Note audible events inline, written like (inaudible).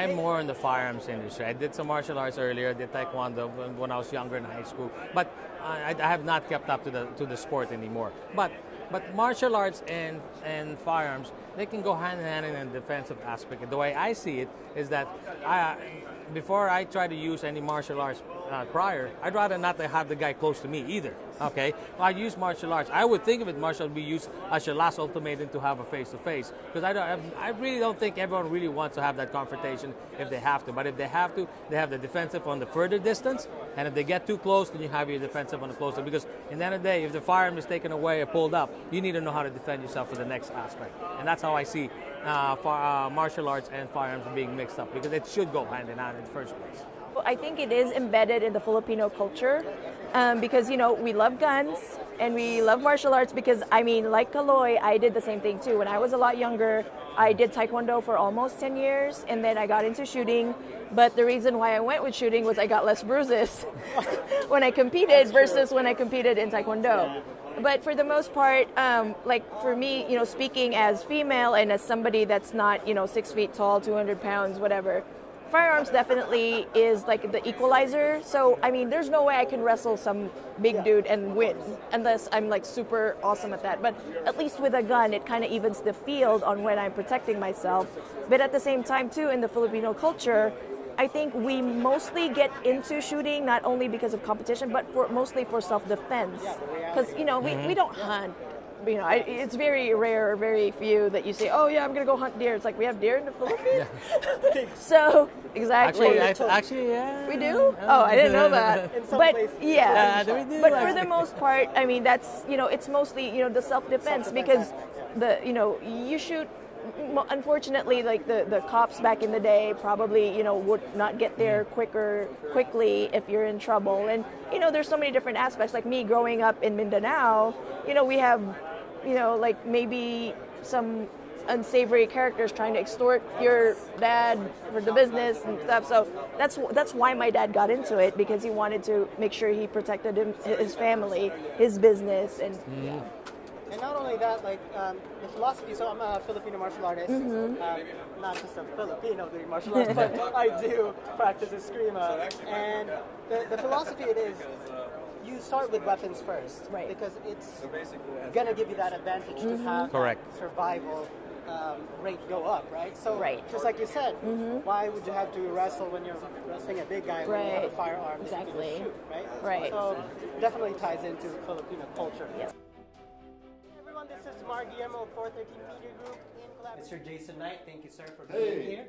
I'm more in the firearms industry. I did some martial arts earlier. I did taekwondo when, I was younger in high school, but I, I have not kept up to the to the sport anymore. But but martial arts and, and firearms, they can go hand in hand in a defensive aspect. The way I see it is that I, before I try to use any martial arts uh, prior, I'd rather not have the guy close to me either. Okay, well, I use martial arts. I would think of it martial be used as your last ultimatum to have a face to face because I don't. I really don't think everyone really wants to have that confrontation if they have to. But if they have to, they have the defensive on the further distance, and if they get too close, then you have your defensive on the closer. Because in the end of the day, if the firearm is taken away or pulled up, you need to know how to defend yourself for the next aspect, and that's how I see uh, uh, martial arts and firearms being mixed up because it should go hand in hand in the first place. I think it is embedded in the Filipino culture um, because, you know, we love guns and we love martial arts because, I mean, like Kaloy, I did the same thing too. When I was a lot younger, I did Taekwondo for almost 10 years and then I got into shooting. But the reason why I went with shooting was I got less bruises (laughs) when I competed versus when I competed in Taekwondo. But for the most part, um, like for me, you know, speaking as female and as somebody that's not, you know, six feet tall, 200 pounds, whatever, firearms definitely is like the equalizer. So I mean, there's no way I can wrestle some big dude and win unless I'm like super awesome at that. But at least with a gun, it kind of evens the field on when I'm protecting myself. But at the same time, too, in the Filipino culture. I think we mostly get into shooting not only because of competition, but for mostly for self-defense. Because you know we, mm-hmm. we don't hunt you know, I, it's very rare or very few that you say, "Oh yeah, I'm going to go hunt deer." It's like we have deer in the Philippines. Yeah. (laughs) so exactly. Actually, I, actually, yeah. We do. Oh, I didn't know (laughs) that. but places, yeah, yeah but for the most part, I mean, that's you know, it's mostly you know the self-defense because the you know you shoot unfortunately like the, the cops back in the day probably you know would not get there mm. quicker quickly if you're in trouble and you know there's so many different aspects like me growing up in mindanao you know we have you know, like maybe some unsavory characters trying to extort your dad for the business and stuff. So that's that's why my dad got into it because he wanted to make sure he protected him, his family, his business, and. Mm. And not only that, like um, the philosophy. So I'm a Filipino martial artist, mm-hmm. um, not just a Filipino doing martial arts, but (laughs) I do practice eskrima. And the, the philosophy it is you start with weapons first, right? Because it's gonna give you that advantage mm-hmm. to have correct survival um, rate go up, right? So, right. just like you said, mm-hmm. why would you have to wrestle when you're wrestling a big guy right. when you have a firearm? Exactly. Shoot, right. Right. So, definitely ties into Filipino culture. Yes. Hey everyone, this is Mark Guillermo 413 Media Group in collaboration. Mr. Jason Knight, thank you, sir, for being hey. here.